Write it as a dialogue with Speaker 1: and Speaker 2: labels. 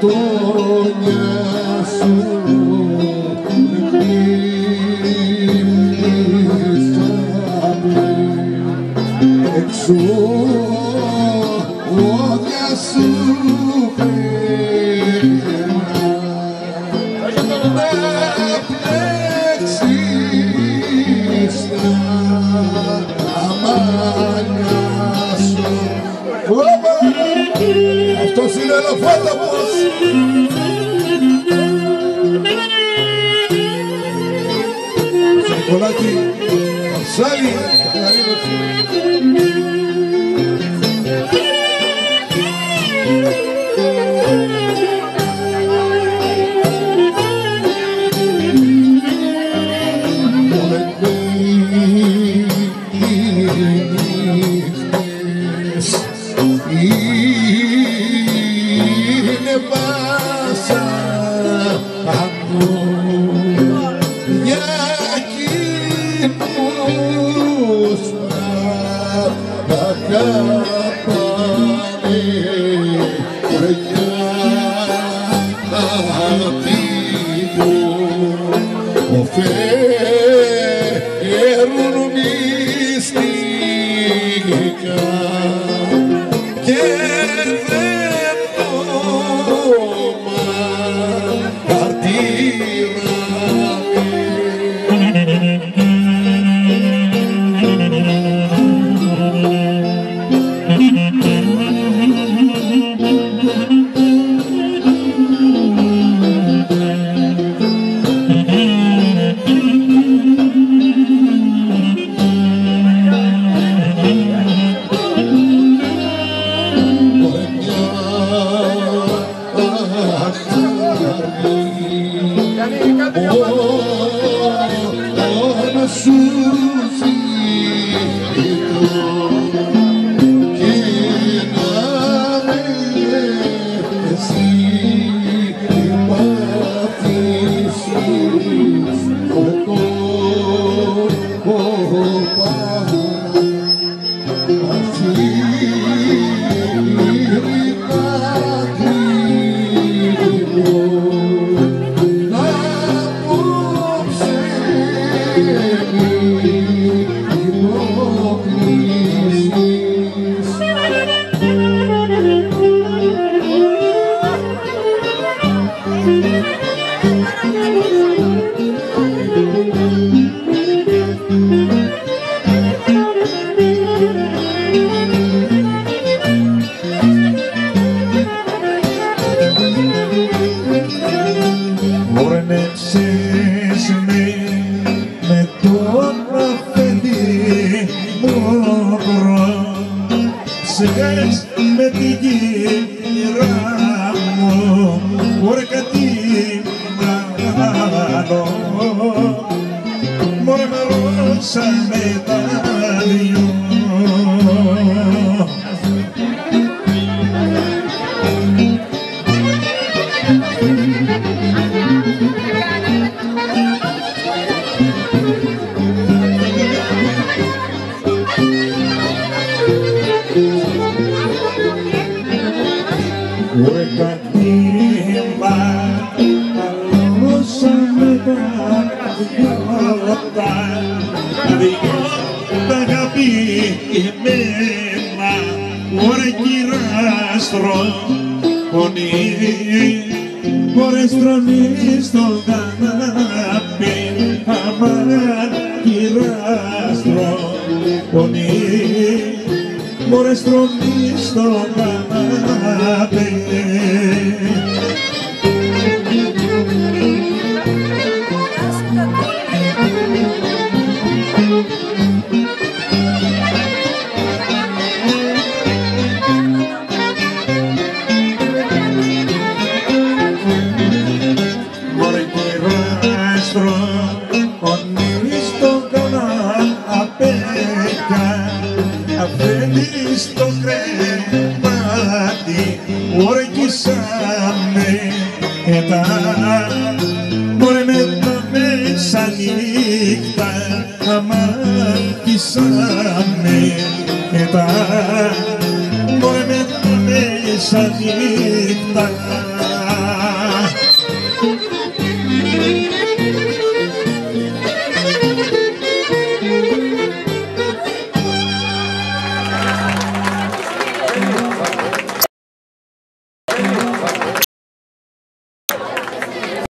Speaker 1: γειτόνια σου γλύφαμε έξω όδια σου Αυτός είναι ένα φάτα μου.
Speaker 2: Μόρνεψες με με τον αφέντη μόκρο Σεγάς με τη γύρα μου Μωρέ κάτι μάλλον Μωρέ με ρώσα με εμένα ώρα κυράστρο φωνή ώρες τρονή στον κανάπη αμάρα κυράστρο φωνή ώρες τρονή στον κανάπη Thank you. besame eta Mormetame sanikta amak izame eta Mormetame sanikta Thank you.